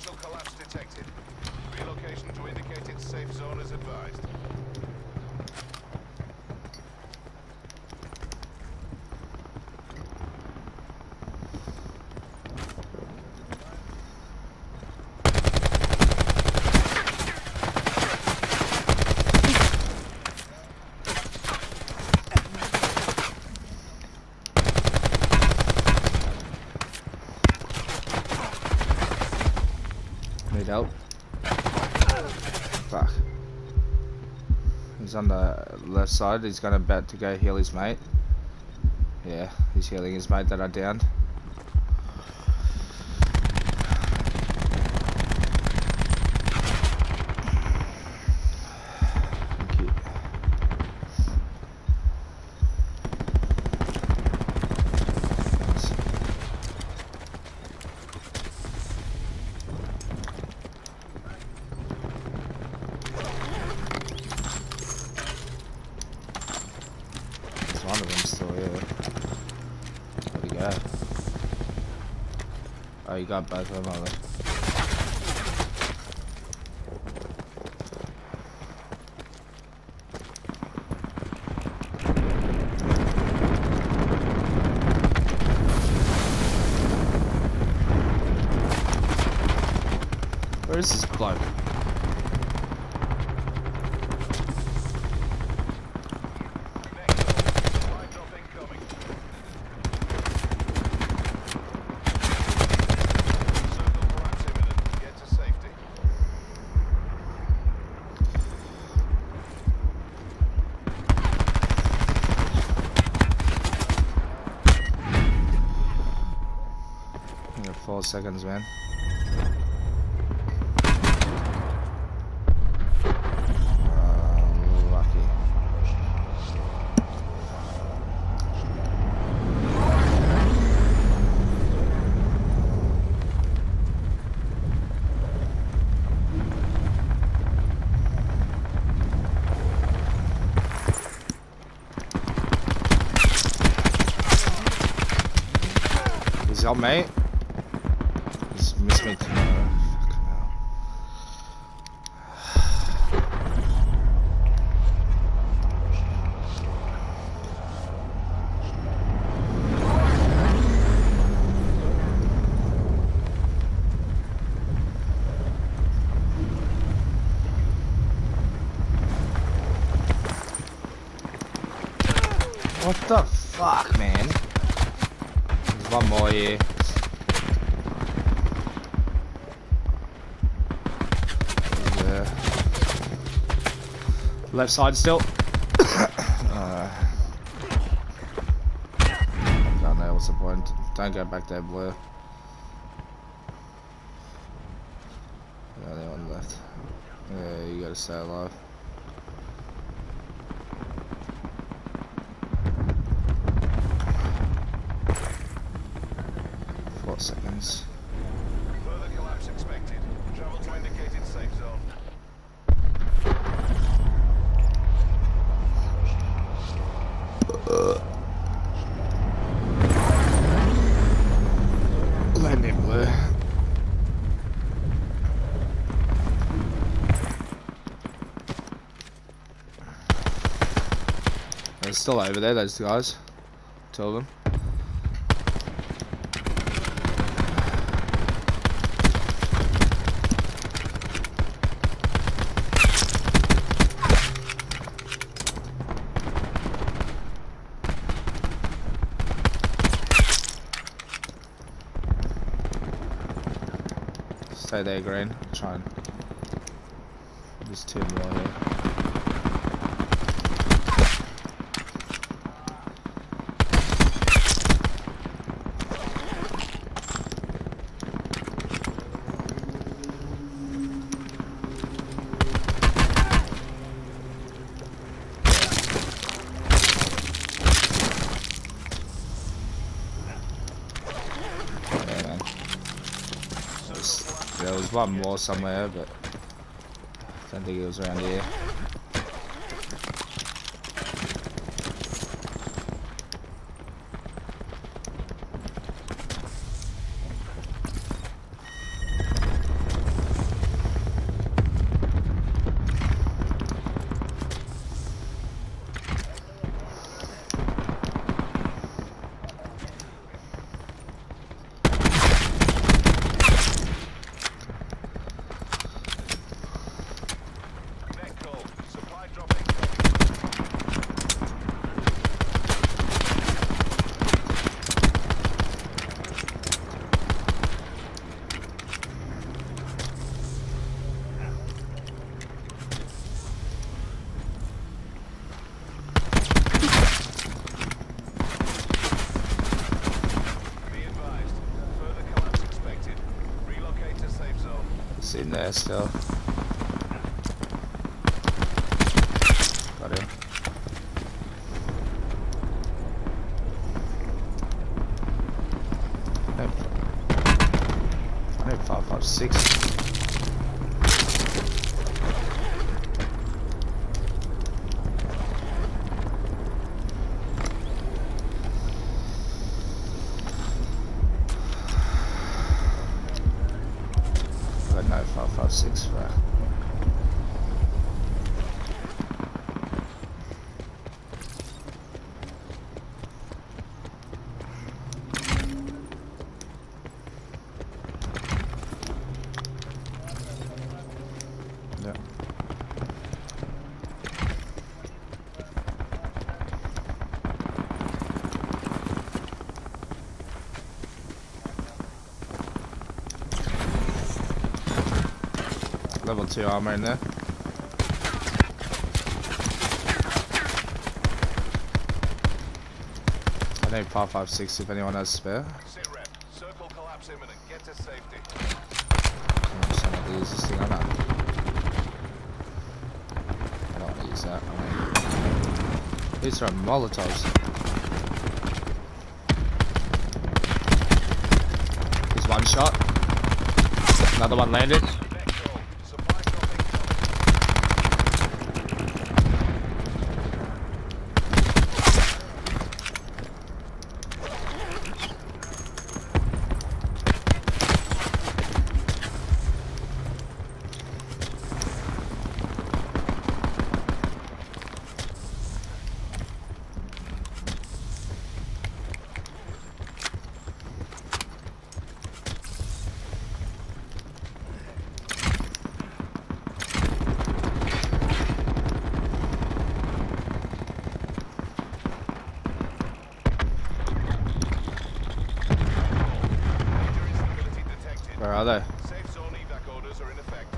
Partial collapse detected. Relocation to indicated safe zone is advised. Need help. Fuck. He's on the left side. He's gonna about to go heal his mate. Yeah, he's healing his mate that I downed. Thank you. Thanks. There's one of them still here. Where'd he go? Oh, you got both of them, are? Where is this bloke? Supply drop incoming. Circle collapse imminent. Get to safety. You got four seconds, man. Help mate. Hell. What the fuck, man? There's one more here. Left side still. uh, God no, what's the point? Don't go back there, Blue. The only one left. Yeah, you gotta stay alive. Four seconds. Further collapse expected. Travel to indicated safe zone. Land him, Blue. They're still over there, those guys. Of them. Stay there, Green. Try and. There's two more here. Yeah, man. There's, there was one more somewhere, but I don't think it was around here. He's in there still. Got him. I need 556. Got no 556 for that. Yeah. Level 2 armor in there. I need 556 if anyone has spare. Circle collapse imminent. Get to safety. I'm just gonna use this thing on that. I don't want to use that. I mean, these are molotovs. There's one shot. Another one landed. Where are they? Safe zone evac orders are in effect.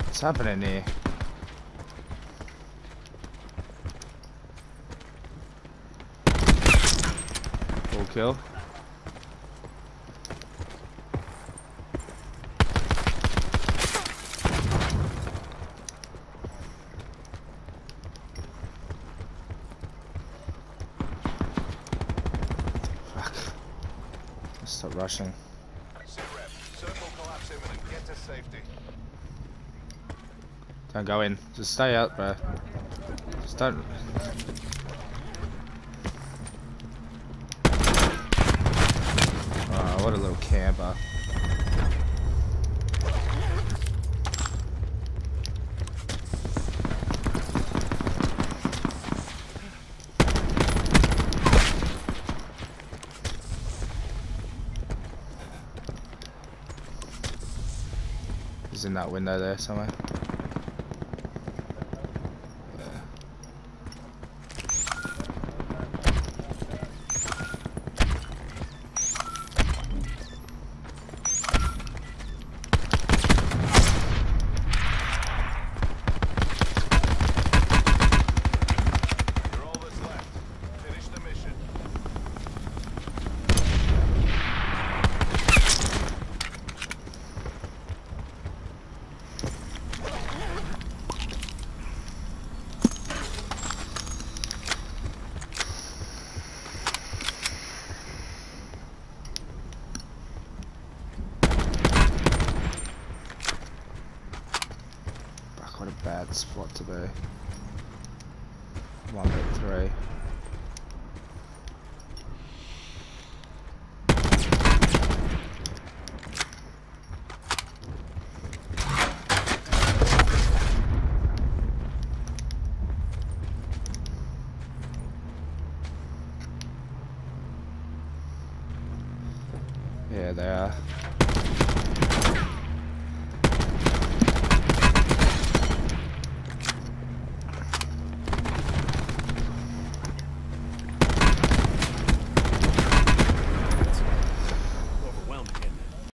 What's happening here? Full kill. Fuck. Let's stop rushing. Sit rep. Circle collapse imminent. Get to safety. Don't go in. Just stay out, bro. Just don't. Oh, what a little camper. In that window there somewhere. Yeah. You're all that's left. Finish the mission. Fuck, what a bad spot to. One three. Yeah, they are.